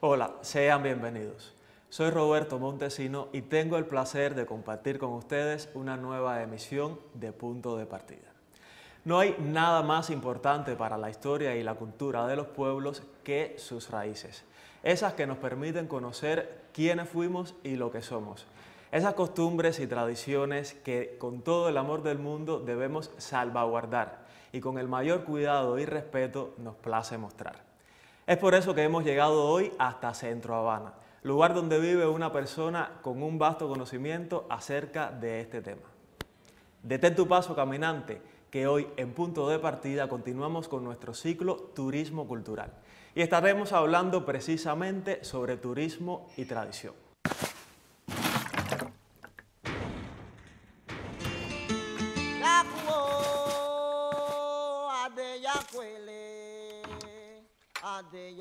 Hola, sean bienvenidos. Soy Roberto Montesino y tengo el placer de compartir con ustedes una nueva emisión de Punto de Partida. No hay nada más importante para la historia y la cultura de los pueblos que sus raíces, esas que nos permiten conocer quiénes fuimos y lo que somos. Esas costumbres y tradiciones que con todo el amor del mundo debemos salvaguardar y con el mayor cuidado y respeto nos place mostrar. Es por eso que hemos llegado hoy hasta Centro Habana, lugar donde vive una persona con un vasto conocimiento acerca de este tema. Detén tu paso caminante, que hoy en punto de partida continuamos con nuestro ciclo Turismo Cultural y estaremos hablando precisamente sobre turismo y tradición.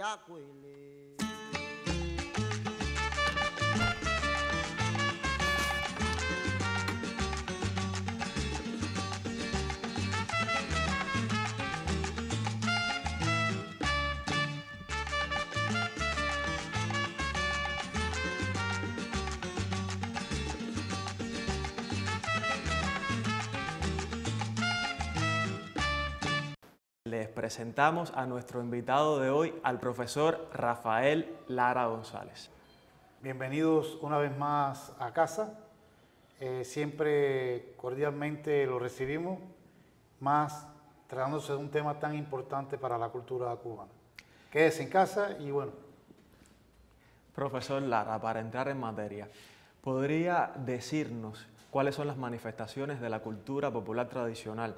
Les presentamos a nuestro invitado de hoy, al profesor Rafael Lara González. Bienvenidos una vez más a casa. Eh, siempre cordialmente lo recibimos, más tratándose de un tema tan importante para la cultura cubana. Quédese en casa y bueno. Profesor Lara, para entrar en materia, ¿podría decirnos cuáles son las manifestaciones de la cultura popular tradicional?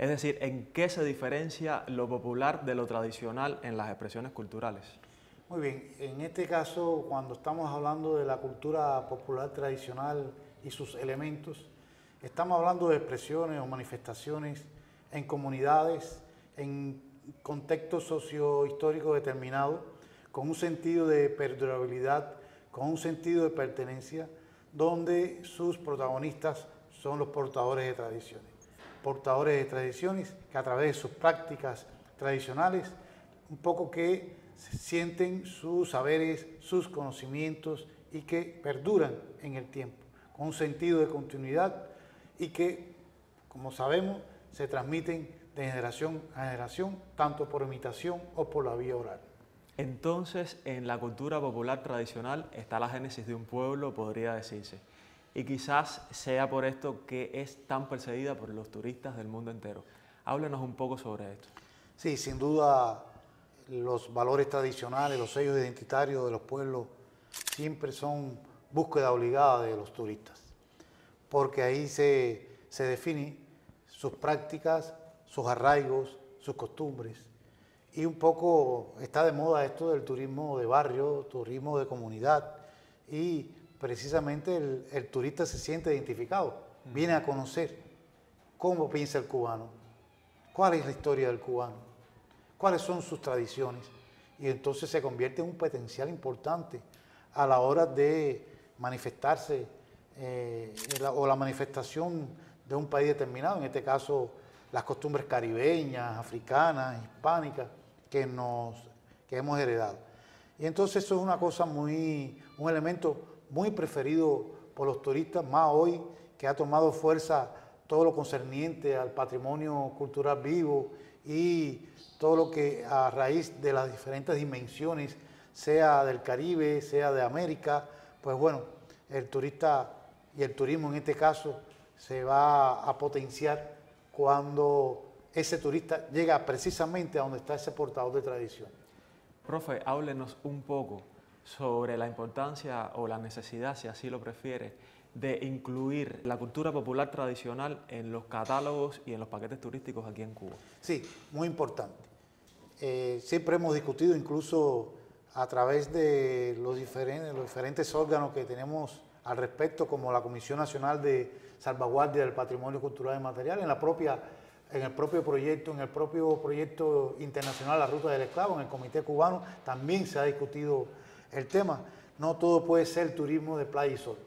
Es decir, ¿en qué se diferencia lo popular de lo tradicional en las expresiones culturales? Muy bien, en este caso, cuando estamos hablando de la cultura popular tradicional y sus elementos, estamos hablando de expresiones o manifestaciones en comunidades, en contextos sociohistóricos determinados, con un sentido de perdurabilidad, con un sentido de pertenencia, donde sus protagonistas son los portadores de tradiciones portadores de tradiciones que a través de sus prácticas tradicionales, un poco que sienten sus saberes, sus conocimientos y que perduran en el tiempo, con un sentido de continuidad y que, como sabemos, se transmiten de generación a generación, tanto por imitación o por la vía oral. Entonces, en la cultura popular tradicional está la génesis de un pueblo, podría decirse y quizás sea por esto que es tan perseguida por los turistas del mundo entero. Háblenos un poco sobre esto. Sí, sin duda los valores tradicionales, los sellos identitarios de los pueblos siempre son búsqueda obligada de los turistas, porque ahí se, se definen sus prácticas, sus arraigos, sus costumbres. Y un poco está de moda esto del turismo de barrio, turismo de comunidad, y precisamente el, turista se siente identificado, viene a conocer cómo piensa el cubano, cuál es la historia del cubano, cuáles son sus tradiciones, y entonces se convierte en un potencial importante a la hora de manifestarse eh, o la manifestación de un país determinado, en este caso las costumbres caribeñas, africanas, hispánicas, que, nos, que hemos heredado. Y entonces eso es una cosa muy, un elemento muy preferido por los turistas, más hoy que ha tomado fuerza todo lo concerniente al patrimonio cultural vivo y todo lo que a raíz de las diferentes dimensiones, sea del Caribe, sea de América, pues bueno, el turista y el turismo en este caso se va a potenciar cuando ese turista llega precisamente a donde está ese portador de tradición. Profe, háblenos un poco sobre la importancia o la necesidad, si así lo prefiere, de incluir la cultura popular tradicional en los catálogos y en los paquetes turísticos aquí en Cuba. Sí, muy importante. Eh, siempre hemos discutido incluso a través de los diferentes, órganos que tenemos al respecto, como la Comisión Nacional de Salvaguardia del Patrimonio Cultural y Material, en, la propia, en el propio proyecto, en el propio proyecto internacional La Ruta del Esclavo, en el Comité Cubano, también se ha discutido el tema. No todo puede ser turismo de playa y sol.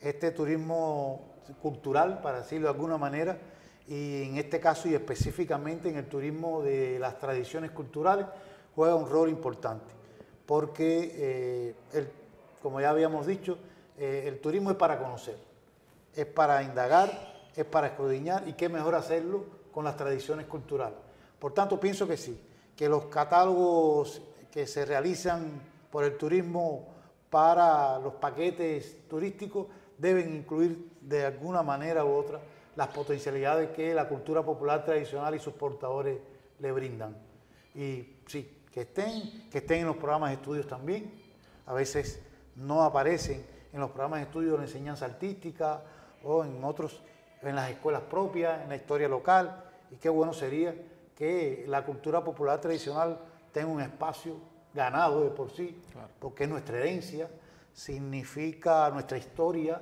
Este turismo cultural, para decirlo de alguna manera, y en este caso y específicamente en el turismo de las tradiciones culturales, juega un rol importante. porque, eh, como ya habíamos dicho, eh, el turismo es para conocer, es para indagar, es para escudriñar y qué mejor hacerlo con las tradiciones culturales. Por tanto, pienso que sí, que los catálogos que se realizan por el turismo para los paquetes turísticos deben incluir de alguna manera u otra las potencialidades que la cultura popular tradicional y sus portadores le brindan. Y sí, que estén, que estén en los programas de estudios también. A veces no aparecen en los programas de estudios de enseñanza artística o en otros, en las escuelas propias, en la historia local. Y qué bueno sería que la cultura popular tradicional tenga un espacio ganado de por sí, porque es nuestra herencia, significa nuestra historia,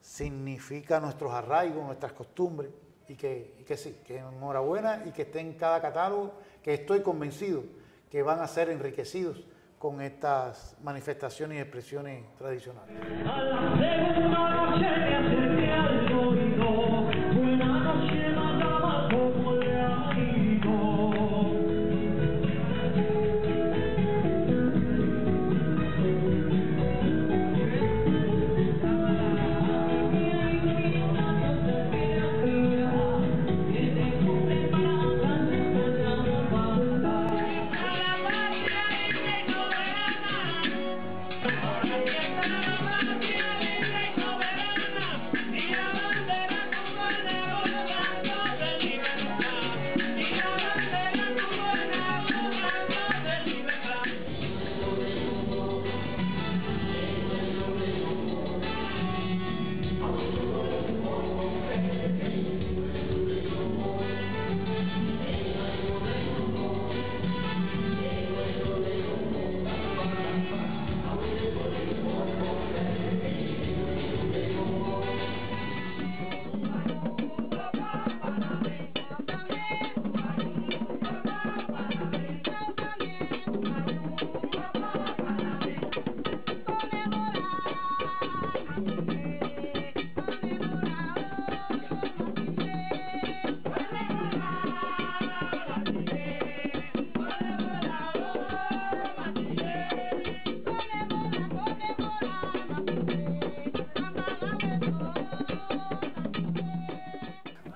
significa nuestros arraigos, nuestras costumbres, y que, y que sí, que enhorabuena y que esté en cada catálogo, que estoy convencido que van a ser enriquecidos con estas manifestaciones y expresiones tradicionales.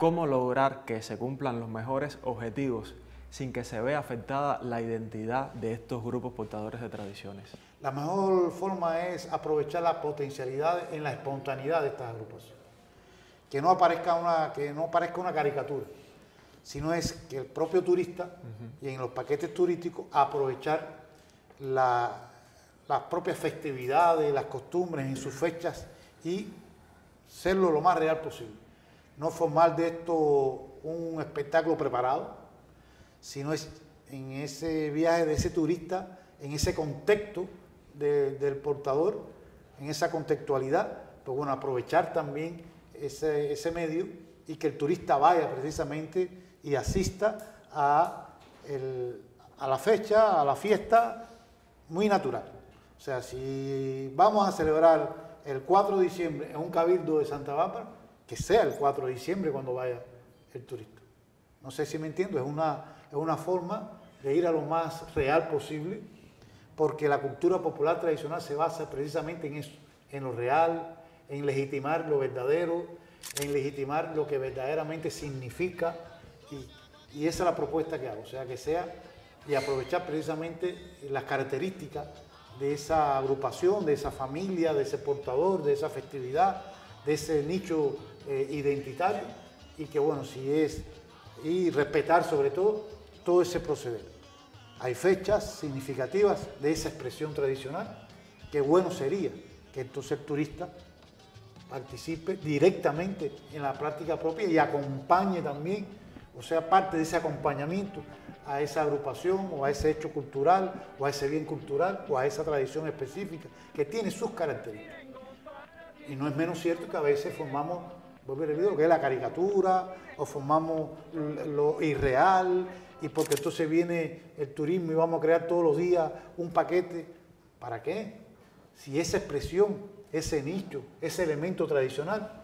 Cómo lograr que se cumplan los mejores objetivos sin que se vea afectada la identidad de estos grupos portadores de tradiciones. La mejor forma es aprovechar la potencialidad en la espontaneidad de estas agrupaciones. Que no aparezca una, que no parezca una caricatura, sino es que el propio turista y en los paquetes turísticos aprovechar las propias festividades, las costumbres en sus fechas y serlo lo más real posible no formar de esto un espectáculo preparado, sino es en ese viaje de ese turista, en ese contexto del portador, en esa contextualidad, pues bueno, aprovechar también ese, medio y que el turista vaya precisamente y asista a, a la fecha, a la fiesta, muy natural. O sea, si vamos a celebrar el 4 de diciembre en un cabildo de Santa Bárbara, que sea el 4 de diciembre cuando vaya el turista. No sé si me entiendo, es una, es una forma de ir a lo más real posible, porque la cultura popular tradicional se basa precisamente en eso, en lo real, en legitimar lo verdadero, en legitimar lo que verdaderamente significa, y, y esa es la propuesta que hago, o sea, que sea y aprovechar precisamente las características de esa agrupación, de esa familia, de ese portador, de esa festividad, de ese nicho eh, identitario y que bueno, si es, y respetar sobre todo todo ese proceder. Hay fechas significativas de esa expresión tradicional, que bueno sería que entonces el turista participe directamente en la práctica propia y acompañe también, o sea, parte de ese acompañamiento a esa agrupación o a ese hecho cultural o a ese bien cultural o a esa tradición específica que tiene sus características. Y no es menos cierto que a veces formamos lo que es la caricatura, o formamos lo irreal, y porque entonces viene el turismo y vamos a crear todos los días un paquete. ¿Para qué? Si esa expresión, ese nicho, ese elemento tradicional,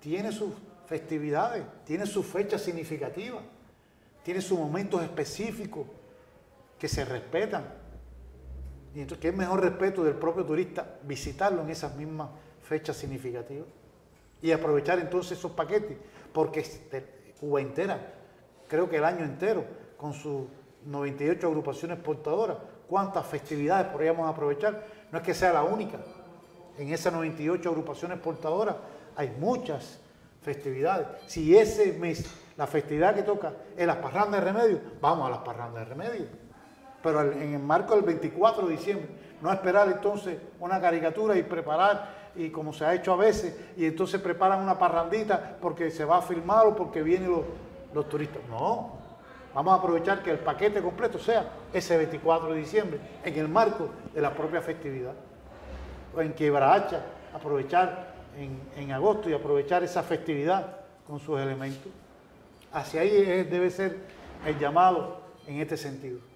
tiene sus festividades, tiene sus fechas significativas, tiene sus momentos específicos que se respetan. Y entonces, ¿qué mejor respeto del propio turista visitarlo en esas mismas fechas significativas? Y aprovechar entonces esos paquetes, porque Cuba entera, creo que el año entero, con sus 98 agrupaciones portadoras, ¿cuántas festividades podríamos aprovechar? No es que sea la única. En esas 98 agrupaciones portadoras hay muchas festividades. Si ese mes la festividad que toca es las parrandas de remedio, vamos a las parrandas de remedio. Pero en el marco del 24 de diciembre, no esperar entonces una caricatura y preparar, y como se ha hecho a veces, y entonces preparan una parrandita porque se va a filmar o porque vienen los, los turistas. No, vamos a aprovechar que el paquete completo sea ese 24 de diciembre, en el marco de la propia festividad. O en Quebrahacha, aprovechar en, en agosto y aprovechar esa festividad con sus elementos. Hacia ahí debe ser el llamado en este sentido.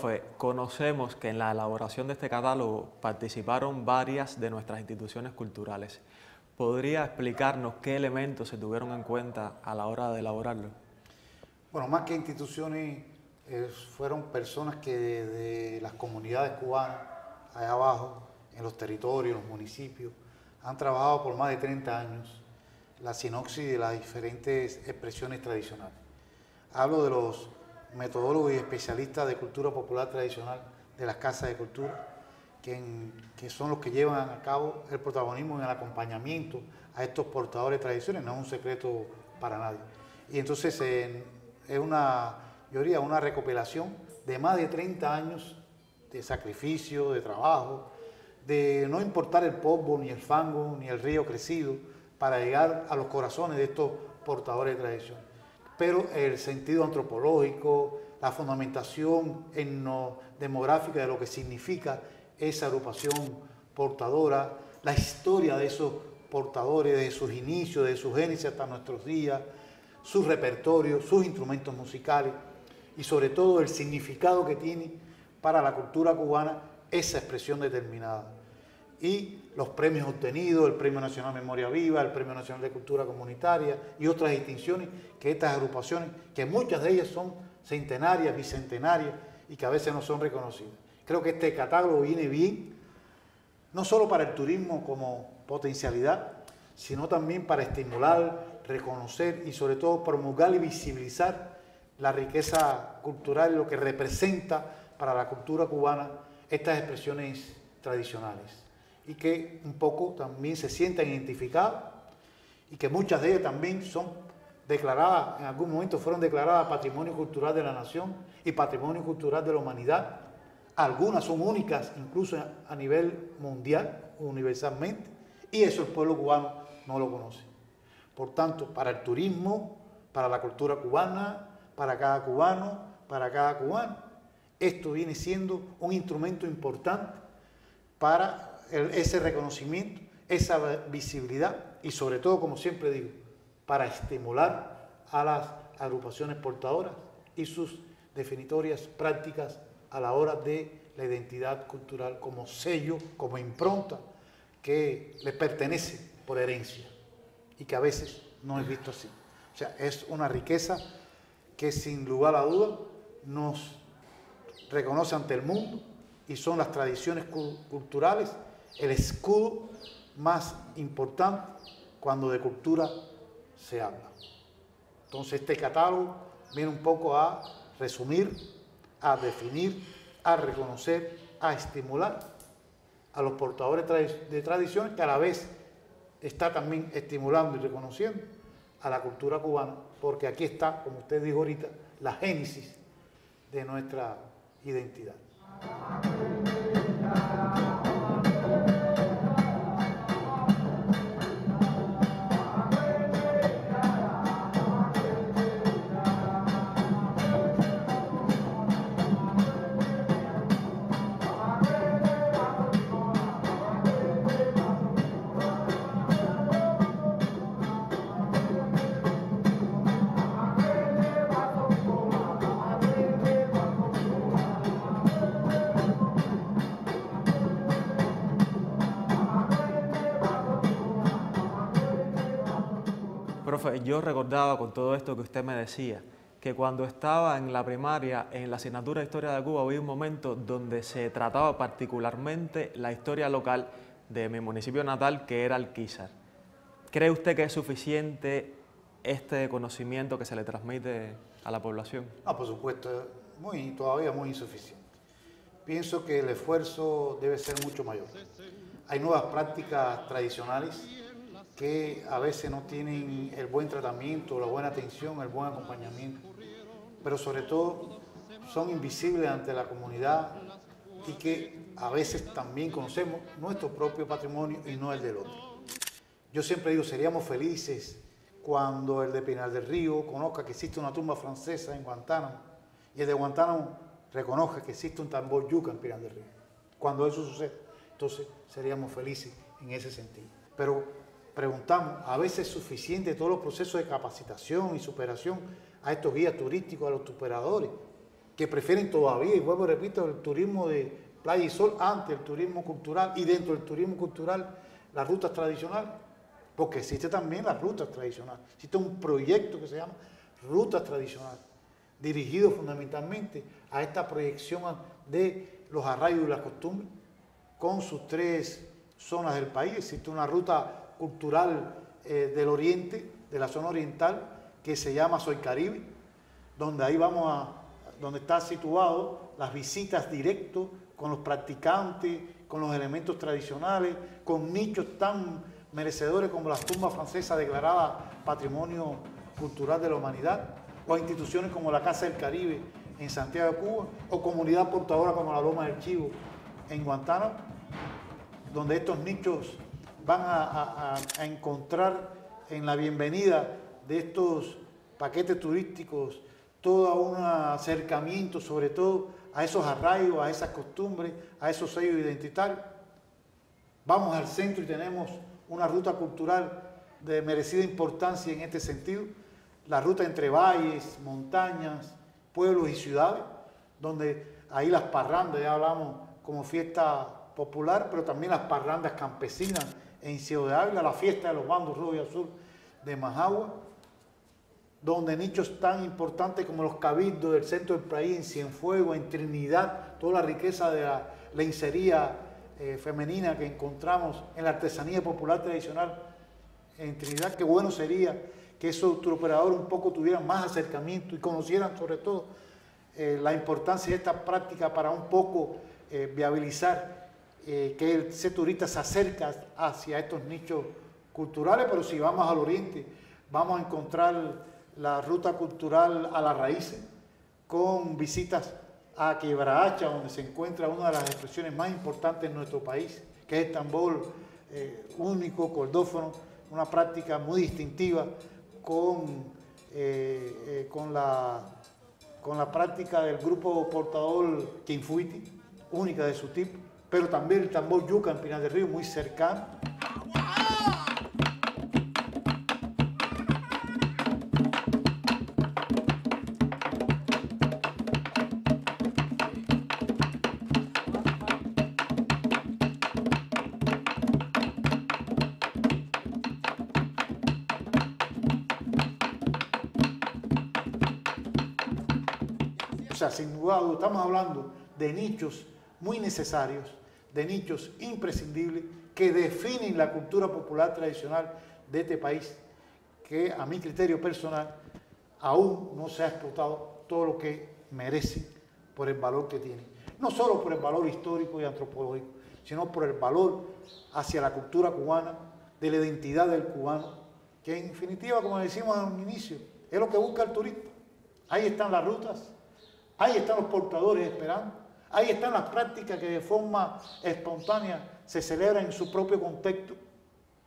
Profe, conocemos que en la elaboración de este catálogo participaron varias de nuestras instituciones culturales. ¿Podría explicarnos qué elementos se tuvieron en cuenta a la hora de elaborarlo? Bueno, más que instituciones, eh, fueron personas que de, las comunidades cubanas, allá abajo, en los territorios, los municipios, han trabajado por más de 30 años la sinopsis de las diferentes expresiones tradicionales. Hablo de los metodólogos y especialistas de cultura popular tradicional de las casas de cultura, que, son los que llevan a cabo el protagonismo en el acompañamiento a estos portadores de tradiciones, no es un secreto para nadie. Y entonces es una, yo diría, una recopilación de más de 30 años de sacrificio, de trabajo, de no importar el polvo, ni el fango, ni el río crecido, para llegar a los corazones de estos portadores de tradiciones pero el sentido antropológico, la fundamentación demográfica de lo que significa esa agrupación portadora, la historia de esos portadores, de sus inicios, de su génesis hasta nuestros días, su repertorio, sus instrumentos musicales y sobre todo el significado que tiene para la cultura cubana esa expresión determinada. Y los premios obtenidos, el Premio Nacional Memoria Viva, el Premio Nacional de Cultura Comunitaria y otras distinciones que estas agrupaciones, que muchas de ellas son centenarias, bicentenarias y que a veces no son reconocidas. Creo que este catálogo viene bien, no solo para el turismo como potencialidad, sino también para estimular, reconocer y sobre todo promulgar y visibilizar la riqueza cultural y lo que representa para la cultura cubana estas expresiones tradicionales y que un poco también se sientan identificadas y que muchas de ellas también son declaradas, en algún momento fueron declaradas Patrimonio Cultural de la Nación y Patrimonio Cultural de la Humanidad. Algunas son únicas incluso a nivel mundial, universalmente, y eso el pueblo cubano no lo conoce. Por tanto, para el turismo, para la cultura cubana, para cada cubano, para cada cubano, esto viene siendo un instrumento importante para ese reconocimiento, esa visibilidad y sobre todo, como siempre digo, para estimular a las agrupaciones portadoras y sus definitorias prácticas a la hora de la identidad cultural como sello, como impronta que le pertenece por herencia y que a veces no es visto así. O sea, es una riqueza que sin lugar a duda nos reconoce ante el mundo y son las tradiciones culturales el escudo más importante cuando de cultura se habla. Entonces este catálogo viene un poco a resumir, a definir, a reconocer, a estimular a los portadores de tradiciones que a la vez está también estimulando y reconociendo a la cultura cubana, porque aquí está, como usted dijo ahorita, la génesis de nuestra identidad. Yo recordaba con todo esto que usted me decía, que cuando estaba en la primaria, en la asignatura de Historia de Cuba, había un momento donde se trataba particularmente la historia local de mi municipio natal, que era Alquizar. ¿Cree usted que es suficiente este conocimiento que se le transmite a la población? No, por supuesto, muy, todavía muy insuficiente. Pienso que el esfuerzo debe ser mucho mayor. Hay nuevas prácticas tradicionales que a veces no tienen el buen tratamiento, la buena atención, el buen acompañamiento, pero sobre todo son invisibles ante la comunidad y que a veces también conocemos nuestro propio patrimonio y no el del otro. Yo siempre digo, seríamos felices cuando el de Pinal del Río conozca que existe una tumba francesa en Guantánamo y el de Guantánamo reconozca que existe un tambor yuca en Pinal del Río. Cuando eso suceda, entonces seríamos felices en ese sentido. Pero preguntamos, a veces es suficiente todos los procesos de capacitación y superación a estos guías turísticos, a los superadores, que prefieren todavía, y vuelvo y repito, el turismo de playa y sol ante el turismo cultural y dentro del turismo cultural las rutas tradicionales, porque existe también las rutas tradicionales, existe un proyecto que se llama Rutas Tradicionales, dirigido fundamentalmente a esta proyección de los arraigos y las costumbres, con sus tres zonas del país, existe una ruta cultural eh, del oriente, de la zona oriental, que se llama Soy Caribe, donde ahí vamos a, donde está situado las visitas directos con los practicantes, con los elementos tradicionales, con nichos tan merecedores como las tumbas francesas declaradas Patrimonio Cultural de la Humanidad, o instituciones como la Casa del Caribe en Santiago de Cuba, o comunidad portadora como la Loma del Chivo en Guantánamo, donde estos nichos van a, encontrar en la bienvenida de estos paquetes turísticos todo un acercamiento sobre todo a esos arraigos, a esas costumbres, a esos sellos identitarios. Vamos al centro y tenemos una ruta cultural de merecida importancia en este sentido, la ruta entre valles, montañas, pueblos y ciudades, donde ahí las parrandas, ya hablamos como fiesta popular, pero también las parrandas campesinas en Ciudad de Ávila, la fiesta de los bandos rojo y azul de Majagua, donde nichos tan importantes como los cabildos del centro del país, en Cienfuegos, en Trinidad, toda la riqueza de la lencería eh, femenina que encontramos en la artesanía popular tradicional en Trinidad, qué bueno sería que esos operadores un poco tuvieran más acercamiento y conocieran sobre todo eh, la importancia de esta práctica para un poco eh, viabilizar eh, que ese turista se acerca hacia estos nichos culturales, pero si vamos al oriente, vamos a encontrar la ruta cultural a las raíces, con visitas a Quebrahacha, donde se encuentra una de las expresiones más importantes en nuestro país, que es el tambor eh, único, cordófono, una práctica muy distintiva con, eh, con, la, con la práctica del grupo portador Quinfuiti, única de su tipo pero también el tambor yuca en Pinar del Río, muy cercano. O sea, sin duda estamos hablando de nichos muy necesarios de nichos imprescindibles que definen la cultura popular tradicional de este país, que a mi criterio personal aún no se ha explotado todo lo que merece por el valor que tiene. No solo por el valor histórico y antropológico, sino por el valor hacia la cultura cubana, de la identidad del cubano, que en definitiva, como decimos al inicio, es lo que busca el turista. Ahí están las rutas, ahí están los portadores esperando, Ahí están las prácticas que de forma espontánea se celebran en su propio contexto.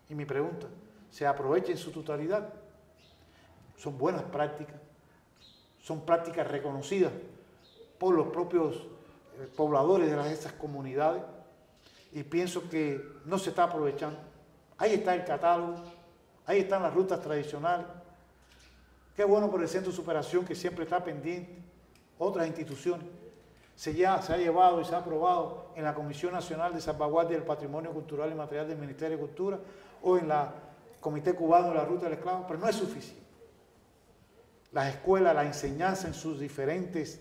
Y mi pregunta, ¿se aprovecha en su totalidad? Son buenas prácticas, son prácticas reconocidas por los propios eh, pobladores de esas comunidades y pienso que no se está aprovechando. Ahí está el catálogo, ahí están las rutas tradicionales. Qué bueno por el Centro de Superación que siempre está pendiente, otras instituciones se, ya, se ha llevado y se ha aprobado en la Comisión Nacional de Salvaguardia del Patrimonio Cultural y Material del Ministerio de Cultura o en la Comité Cubano de la Ruta del Esclavo, pero no es suficiente. Las escuelas, la enseñanza en sus diferentes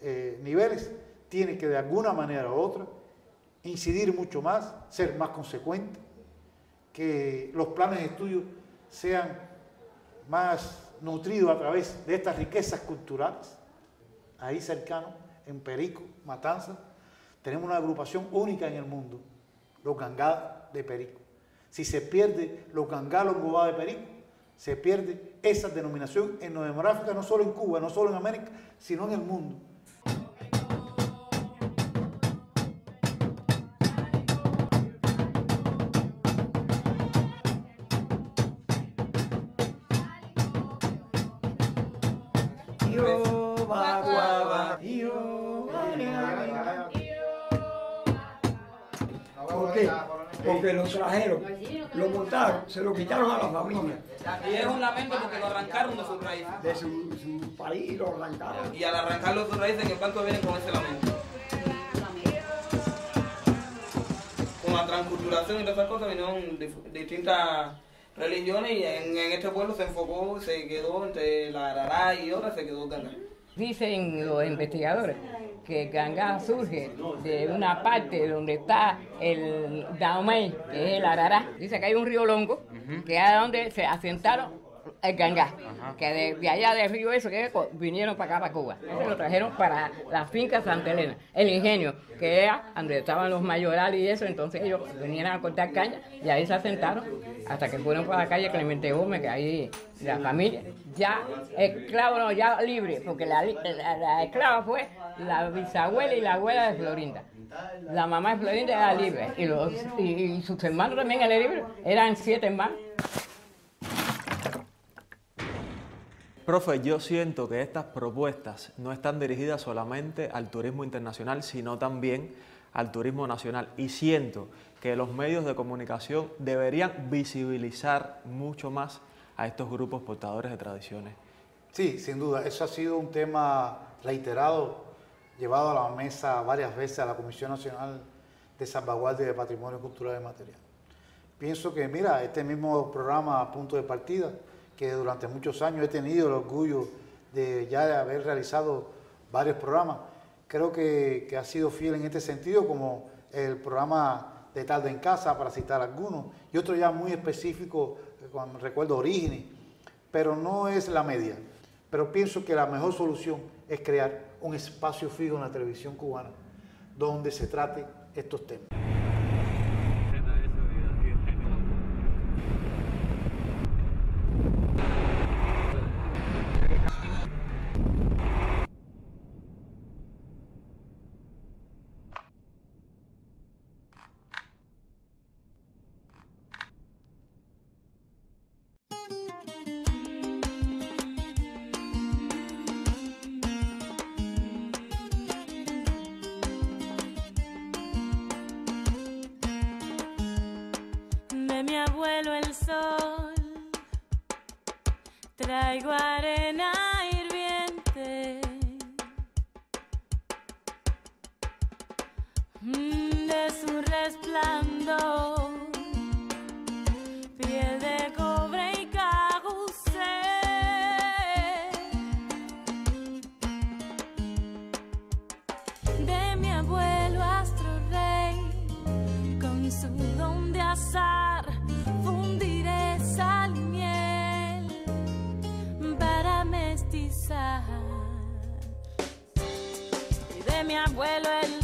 eh, niveles, tiene que de alguna manera u otra incidir mucho más, ser más consecuente, que los planes de estudio sean más nutridos a través de estas riquezas culturales, ahí cercano, en Perico, Matanza, tenemos una agrupación única en el mundo, los Gangá de Perico. Si se pierde los Gangá, los de Perico, se pierde esa denominación etnográfica no solo en Cuba, no solo en América, sino en el mundo. Porque lo trajeron, lo montaron, se lo quitaron a la familia. Y es un lamento porque lo arrancaron de sus raíces. De su, país lo arrancaron. Y al arrancarlo de sus raíces, ¿en cuánto vienen con ese lamento? Con la transculturación y todas esas cosas vinieron distintas religiones y en, este pueblo se enfocó, se quedó entre la Arará y otra, se quedó Ganga. Dicen los investigadores que Ganga surge de una parte donde está el Daomey, que es el Arará. Dice que hay un río Longo, que es donde se asentaron el Ganga, que de, allá del río eso que vinieron para acá, para Cuba. Eso lo trajeron para la finca Santa Elena, el ingenio, que era donde estaban los mayorales y eso, entonces ellos venían a cortar caña y ahí se asentaron hasta que fueron para la calle Clemente Gómez, que ahí la familia, ya esclavo no, ya libre, porque la, la, esclava fue la bisabuela y la abuela de Florinda. La mamá de Florinda era libre y, los, y, sus hermanos también eran libres, eran siete hermanos. Profe, yo siento que estas propuestas no están dirigidas solamente al turismo internacional, sino también al turismo nacional. Y siento que los medios de comunicación deberían visibilizar mucho más a estos grupos portadores de tradiciones. Sí, sin duda. Eso ha sido un tema reiterado, llevado a la mesa varias veces a la Comisión Nacional de Salvaguardia de Patrimonio Cultural y Material. Pienso que, mira, este mismo programa punto de partida, que durante muchos años he tenido el orgullo de ya haber realizado varios programas. Creo que, ha sido fiel en este sentido, como el programa de Tarde en Casa, para citar algunos, y otro ya muy específico, eh, cuando recuerdo Orígenes, pero no es la media. Pero pienso que la mejor solución es crear un espacio fijo en la televisión cubana donde se trate estos temas. Traigo arena hirviente mm, de su resplandor, piel de cobre y caguce. De mi abuelo astro rey, con su don de azar. Y de mi abuelo el